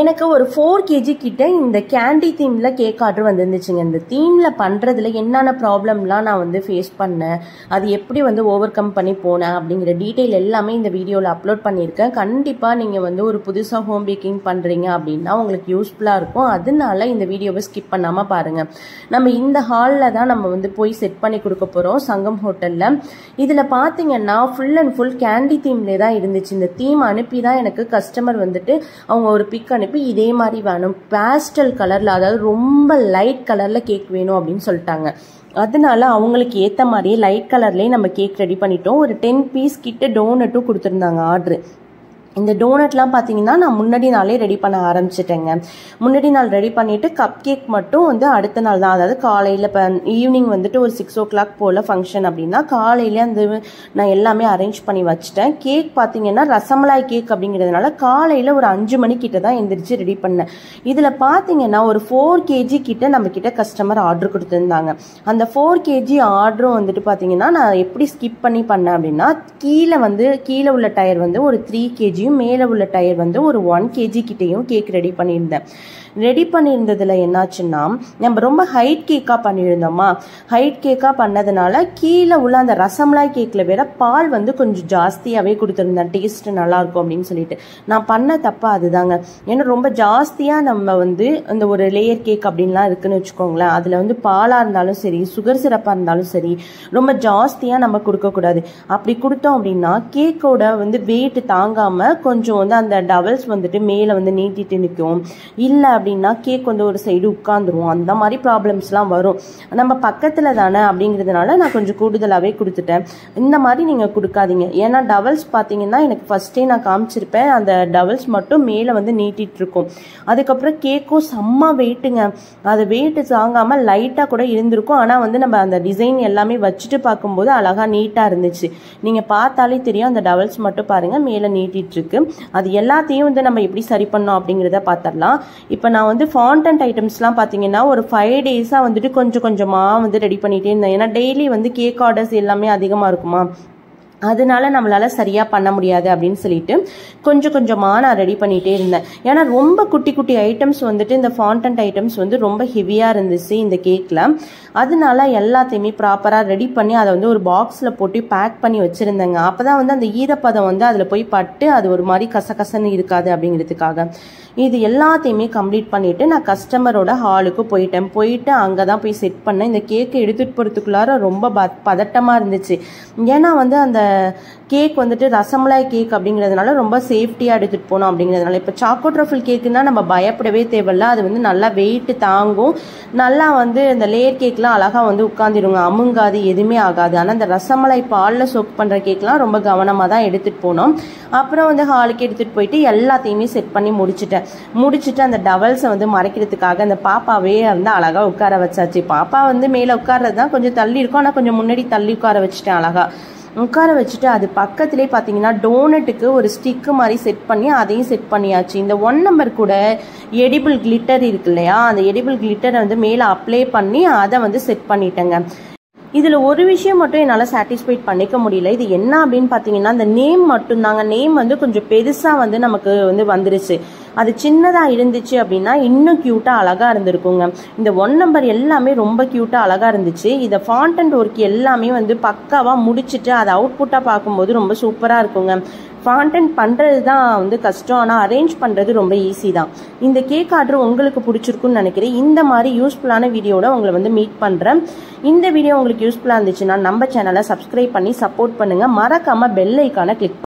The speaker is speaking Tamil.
எனக்கு ஒரு ஃபோர் கேஜி கிட்ட இந்த கேண்டி தீமில் கேக் ஆர்டர் வந்துருந்துச்சுங்க. இந்த தீமில் பண்ணுறதுல என்னென்ன ப்ராப்ளம்லாம் நான் வந்து ஃபேஸ் பண்ணேன் அது எப்படி வந்து ஓவர் கம் பண்ணி போனேன் அப்படிங்கிற டீட்டெயில் எல்லாமே இந்த வீடியோவில் அப்லோட் பண்ணியிருக்கேன். கண்டிப்பாக நீங்கள் வந்து ஒரு புதுசாக ஹோம் பேக்கிங் பண்ணுறீங்க அப்படின்னா உங்களுக்கு யூஸ்ஃபுல்லாக இருக்கும். அதனால இந்த வீடியோவை ஸ்கிப் பண்ணாமல் பாருங்கள் நம்ம இந்த ஹாலில் தான் நம்ம வந்து போய் செட் பண்ணி கொடுக்க போகிறோம் சங்கம் ஹோட்டலில் இதில் பார்த்தீங்கன்னா ஃபுல் அண்ட் ஃபுல் கேண்டி தீம்லே தான் இருந்துச்சு. இந்த தீம் அனுப்பி தான் எனக்கு கஸ்டமர் வந்துட்டு அவங்க ஒரு பிக் அனுப்பி இதே மாதிரி வேணும். பேஸ்டல் கலரில் அதாவது ரொம்ப லைட் கலரில் கேக் வேணும் அப்படின்னு சொல்லிட்டாங்க. அதனால அவங்களுக்கு ஏற்ற மாதிரியே லைட் கலர்லேயே நம்ம கேக் ரெடி பண்ணிட்டோம். ஒரு டென் பீஸ் கிட்ட டோனட்டும் கொடுத்துருந்தாங்க ஆர்டர் இந்த டோனட்லாம் பார்த்தீங்கன்னா நான் முன்னாடி நாளே ரெடி பண்ண ஆரம்பிச்சிட்டேங்க. முன்னாடி நாள் ரெடி பண்ணிவிட்டு கப் கேக் மட்டும் வந்து அடுத்த நாள் தான். அதாவது காலையில் இப்போ ஈவினிங் வந்துட்டு ஒரு சிக்ஸ் ஓ கிளாக் போல் ஃபங்க்ஷன் அப்படின்னா காலையிலே அந்த நான் எல்லாமே அரேஞ்ச் பண்ணி வச்சுட்டேன். கேக் பார்த்தீங்கன்னா ரசமலாய் கேக் அப்படிங்கிறதுனால காலையில் ஒரு அஞ்சு மணிக்கிட்ட தான் எந்திரிச்சு ரெடி பண்ணேன். இதில் பார்த்தீங்கன்னா ஒரு ஃபோர் கேஜி கிட்ட நம்ம கிட்ட கஸ்டமர் ஆர்டர் கொடுத்துருந்தாங்க. அந்த ஃபோர் கேஜி ஆர்டரும் வந்துட்டு பார்த்தீங்கன்னா நான் எப்படி ஸ்கிப் பண்ணி பண்ணேன் அப்படின்னா கீழே வந்து கீழே உள்ள டயர் வந்து ஒரு த்ரீ கேஜி கேஜியும் மேலே உள்ள டயர் வந்து ஒரு ஒன் கேஜி கிட்டேயும் கேக் ரெடி பண்ணியிருந்தேன். ரெடி பண்ணியிருந்ததில் என்னாச்சுன்னா நம்ம ரொம்ப ஹைட் கேக்காக பண்ணியிருந்தோமா? ஹைட் கேக்காக பண்ணதுனால கீழே உள்ள அந்த ரசமலாய் கேக்கில் வேற பால் வந்து கொஞ்சம் ஜாஸ்தியாகவே கொடுத்துருந்தேன். டேஸ்ட் நல்லாயிருக்கும் அப்படின்னு சொல்லிட்டு. நான் பண்ண தப்பாக அதுதாங்க. ஏன்னா ரொம்ப ஜாஸ்தியாக நம்ம வந்து அந்த ஒரு லேயர் கேக் அப்படின்லாம் இருக்குன்னு வச்சுக்கோங்களேன். அதில் வந்து பாலாக இருந்தாலும் சரி சுகர் சிரப்பாக இருந்தாலும் சரி ரொம்ப ஜாஸ்தியாக நம்ம கொடுக்கக்கூடாது. அப்படி கொடுத்தோம் அப்படின்னா கேக்கோட வந்து வெயிட் தாங்காமல் கொஞ்சம் வந்து அந்த டவல்ஸ் வந்துட்டு மேலே வந்து நீட்டிட்டு நிற்கும். இல்லை அப்படின்னா கேக் வந்து ஒரு சைடு உட்காந்துரும் அந்த மாதிரி ப்ராப்ளம்ஸ்லாம் வரும். நம்ம பக்கத்தில் தானே அப்படிங்கிறதுனால நான் கொஞ்சம் கூடுதலாகவே கொடுத்துட்டேன். இந்த மாதிரி நீங்கள் கொடுக்காதீங்க. ஏன்னா டவல்ஸ் பார்த்தீங்கன்னா எனக்கு ஃபஸ்ட்டே நான் காமிச்சிருப்பேன். அந்த டவல்ஸ் மட்டும் மேலே வந்து நீட்டிட்டு இருக்கும். அதுக்கப்புறம் கேக்கும் செம்ம வெயிட்டுங்க அது வெயிட்டு தாங்காமல் லைட்டாக கூட இருந்திருக்கும். ஆனால் வந்து நம்ம அந்த டிசைன் எல்லாமே வச்சுட்டு பார்க்கும்போது அழகாக நீட்டாக இருந்துச்சு. நீங்கள் பார்த்தாலே தெரியும். அந்த டவல்ஸ் மட்டும் பாருங்கள் மேலே நீட்டிட்டு இருக்குது அது எல்லாத்தையும் வந்து நம்ம எப்படி சரி பண்ணோம் அப்படிங்கிறத பார்த்துடலாம் இப்போ நான் வந்து ஃபாண்டன்ட் ஐட்டம்ஸ்லாம் பார்த்தீங்கன்னா ஒரு ஃபைவ் டேஸாக வந்துட்டு கொஞ்சம் கொஞ்சமாக வந்து ரெடி பண்ணிகிட்டே இருந்தேன். ஏன்னா டெய்லி வந்து கேக் ஆர்டர்ஸ் எல்லாமே அதிகமாக இருக்குமா? அதனால நம்மளால சரியாக பண்ண முடியாது அப்படின்னு சொல்லிட்டு கொஞ்சம் கொஞ்சமாக நான் ரெடி பண்ணிகிட்டே இருந்தேன். ஏன்னா ரொம்ப குட்டி குட்டி ஐட்டம்ஸ் வந்துட்டு இந்த ஃபாண்டன்ட் ஐட்டம்ஸ் வந்து ரொம்ப ஹெவியாக இருந்துச்சு இந்த கேக்கில் அதனால எல்லாத்தையுமே ப்ராப்பராக ரெடி பண்ணி அதை வந்து ஒரு பாக்ஸில் போட்டு பேக் பண்ணி வச்சுருந்தேங்க. அப்போ தான் வந்து அந்த ஈரப்பதம் வந்து அதில் போய் பட்டு அது ஒரு மாதிரி கசகசன்னு இருக்காது அப்படிங்கிறதுக்காக. இது எல்லாத்தையுமே கம்ப்ளீட் பண்ணிவிட்டு நான் கஸ்டமரோட ஹாலுக்கு போயிட்டேன். போயிட்டு அங்கே தான் போய் செட் பண்ணேன். இந்த கேக்கை எடுத்துகிட்டு போகிறதுக்குள்ளார ரொம்ப ப பதட்டமாக இருந்துச்சு. ஏன்னா வந்து அந்த கேக் வந்துட்டு ரசமலாய் கேக் அப்படிங்கிறதுனால ரொம்ப சேஃப்டியாக எடுத்துகிட்டு போனோம் அப்படிங்கிறதுனால. இப்போ சாக்கோ ட்ரஃபிள் கேக்குன்னா நம்ம பயப்படவே தேவையில்ல. அது வந்து நல்லா வெயிட்டு தாங்கும். நல்லா வந்து இந்த லேயர் கேக்லாம் அழகாக வந்து உட்காந்துருங்க அமுங்காது எதுவுமே ஆகாது. ஆனால் இந்த ரசமலாய் பாலில் சோக் பண்ணுற கேக்லாம் ரொம்ப கவனமாக தான் எடுத்துகிட்டு போனோம். அப்புறம் வந்து ஹாலுக்கு எடுத்துகிட்டு போயிட்டு எல்லாத்தையுமே செட் பண்ணி முடிச்சுட்டேன். முடிச்சுட்டு அந்த டவல்ஸை வந்து மறைக்கிறதுக்காக அந்த பாப்பாவே வந்து அழகாக உட்கார வச்சாச்சு. பாப்பா வந்து மேலே உட்கார்றது தான் கொஞ்சம் தள்ளி இருக்கும். ஆனால் கொஞ்சம் முன்னாடி தள்ளி உட்கார வச்சுட்டேன் அழகாக உட்கார வச்சுட்டு அது பக்கத்துலேயே பார்த்தீங்கன்னா டோனட்டுக்கு ஒரு ஸ்டிக்கு மாதிரி செட் பண்ணி அதையும் செட் பண்ணியாச்சு. இந்த ஒன் நம்பர் கூட எடிபிள் கிளிட்டர் இருக்கு இல்லையா அந்த எடிபிள் கிளிட்டரை வந்து மேலே அப்ளை பண்ணி அதை வந்து செட் பண்ணிட்டேங்க. இதில் ஒரு விஷயம் மட்டும் என்னால் சாட்டிஸ்ஃபைட் பண்ணிக்க முடியல. இது என்ன அப்படின்னு பார்த்தீங்கன்னா அந்த நேம் மட்டும்தாங்க. நேம் வந்து கொஞ்சம் பெருசாக வந்து நமக்கு வந்து வந்துருச்சு. அது சின்னதாக இருந்துச்சு அப்படின்னா இன்னும் க்யூட்டாக அழகாக இருந்திருக்குங்க. இந்த ஒன் நம்பர் எல்லாமே ரொம்ப க்யூட்டாக அழகாக இருந்துச்சு. இதை ஃபாண்டன்ட் ஒர்க் எல்லாமே வந்து பக்காவாக முடிச்சுட்டு அதை அவுட்புட்டாக பார்க்கும்போது ரொம்ப சூப்பராக இருக்குங்க. ஃபாண்டன் பண்ணுறது தான் வந்து கஷ்டம். ஆனால் அரேஞ்ச் பண்ணுறது ரொம்ப ஈஸி தான். இந்த கேக் ஆர்டர் உங்களுக்கு பிடிச்சிருக்குன்னு நினைக்கிறேன். இந்த மாதிரி யூஸ்ஃபுல்லான வீடியோட உங்களை வந்து மீட் பண்ணுறேன் இந்த வீடியோ உங்களுக்கு யூஸ்ஃபுல்லாக இருந்துச்சுன்னா நம்ம சேனலை சப்ஸ்கிரைப் பண்ணி சப்போர்ட் பண்ணுங்கள் மறக்காமல் பெல் ஐக்கானை கிளிக்